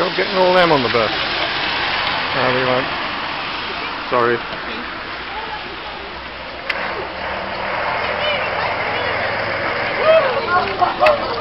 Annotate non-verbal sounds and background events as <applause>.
Go getting all them on the bus. No, we won't. Sorry. <laughs>